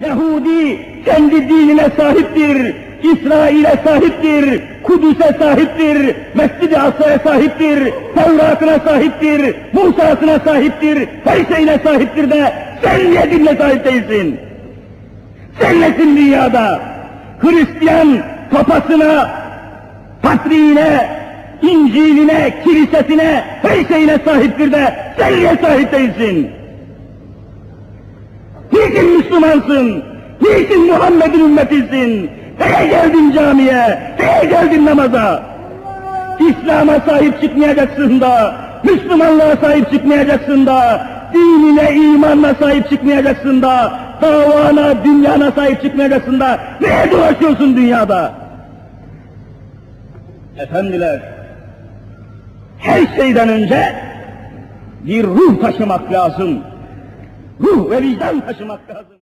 Yahudi kendi dinine sahiptir, İsrail'e sahiptir, Kudüs'e sahiptir, Mescid-i Aksa'ya sahiptir, Tevrat'ına sahiptir, Musa'sına sahiptir, her şeyine sahiptir de sen niye dinle sahip değilsin? Sen nesin dünyada? Hristiyan papasına, patriğine, İncil'ine, kilisesine, her şeyine sahiptir de sen niye sahip değilsin? Müslümansın? Niçin Muhammed'in ümmetisin? Neye geldin camiye? Neye geldin namaza? İslam'a sahip çıkmayacaksın da, Müslümanlığa sahip çıkmayacaksın da, dinine, imanına sahip çıkmayacaksın da, davana, dünyana sahip çıkmayacaksın da, neye dolaşıyorsun dünyada? Efendiler, her şeyden önce bir ruh taşımak lazım. Ruh ve vicdan taşımak lazım.